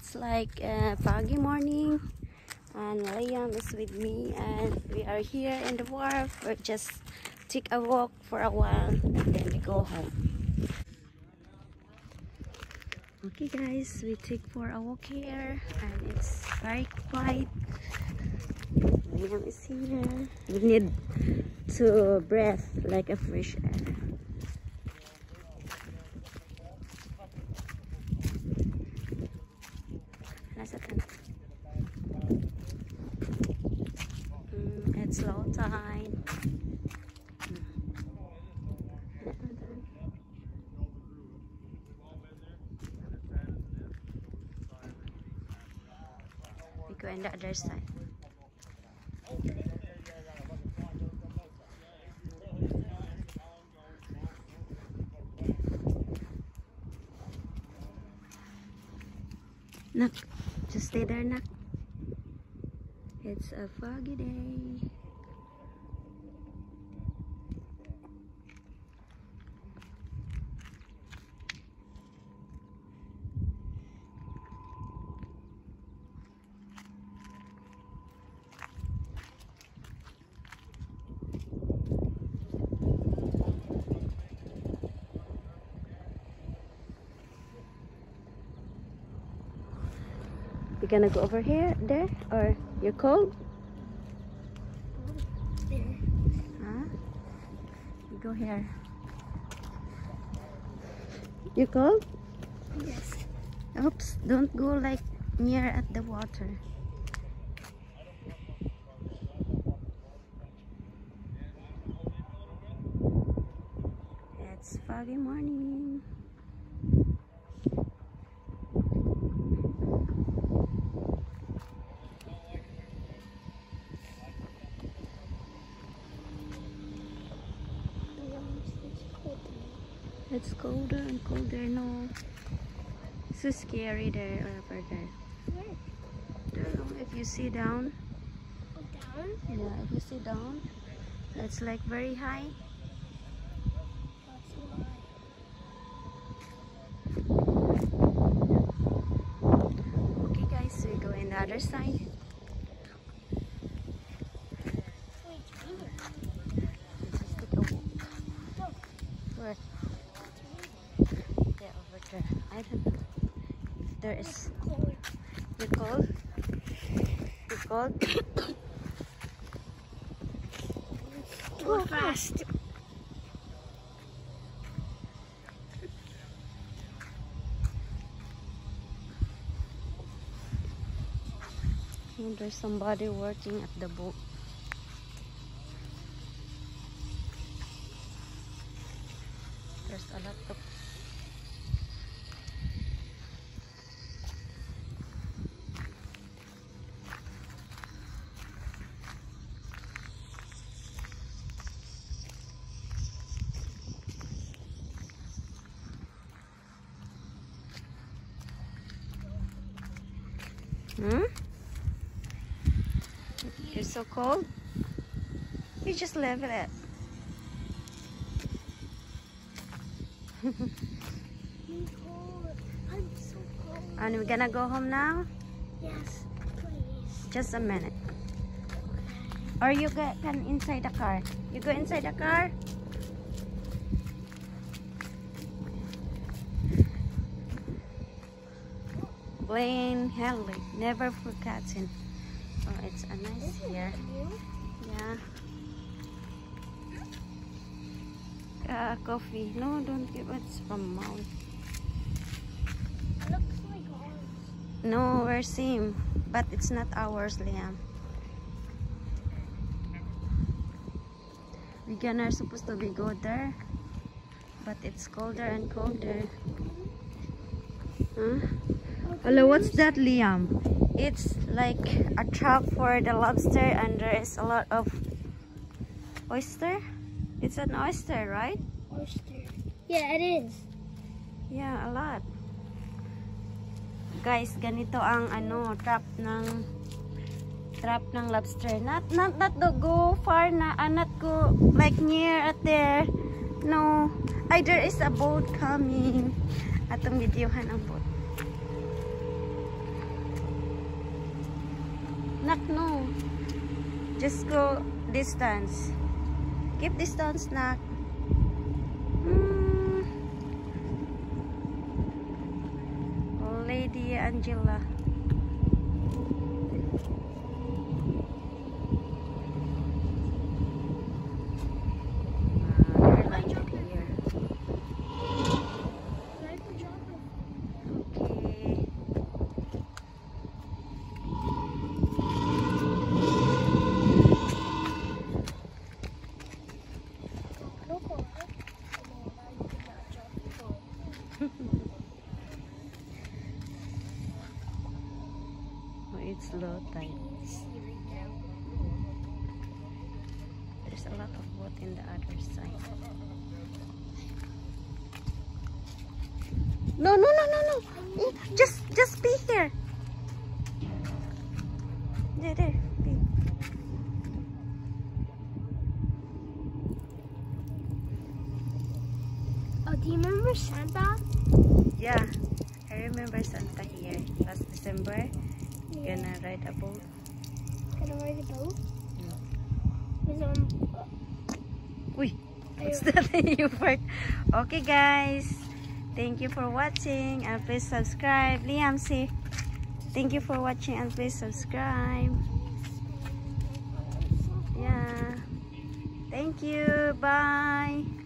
it's like a foggy morning and Liam is with me and we are here in the wharf. We just take a walk for a while and then we go home. Okay guys we take for a walk here and it's very quiet. Liam is here. We need to breathe like a fresh air Nasa tan- Mm, it's low tide. On the other side. Nak, just stay there, Nak. It's a foggy day. Gonna go over here, there, or you're cold? There. Huh? You go here. You cold? Yes. Oops, don't go like near at the water. It's foggy morning. It's colder and colder now. So scary there uh, over there. Where? If you see down. Oh, down? Yeah, if you see down, it's like very high. Okay guys, so we go in the other side. Wait, here. Let's just take a walk. Look. Where? Yeah, over there. I don't know. There is. You cold? You cold? Go fast. Oh, there's somebody working at the boat. Hmm? You're so cold? You just leave it. I'm cold. I'm so cold. And we're gonna go home now? Yes, please. Just a minute. Or you go, can inside the car. You go inside the car? Blaine Henley, never forgotten. Oh, it's a nice This is here. new. Yeah. Uh, coffee. No, don't give it. It's from Mount. Looks like ours. No, we're same. But it's not ours, Liam. We gonna supposed to be go there. But it's colder and colder. Huh? Hello, what's that, Liam? It's like a trap for the lobster and there is a lot of oyster. It's an oyster, right? Oyster. Yeah, it is. Yeah, a lot. Guys, ganito ang ano, trap ng trap ng lobster. Not not not to go far na, uh, not go like near at there. No. Ay, there is a boat coming. Atong videohan ang boat. Nak, no. Just go distance. Keep distance, Nak. Mm. Lady Angela. It's low tide. See right now. There's a lot of boat in the other side. No, no, no, no, no. Eh, Just, just be here. There, there. Be. Oh, do you remember Santa? Yeah, I remember Santa here last December. Gonna ride a boat. Gonna ride a boat? Um, Uy, what's that you work? Okay, guys. Thank you for watching and please subscribe. Liam, say thank you for watching and please subscribe. Yeah. Thank you. Bye.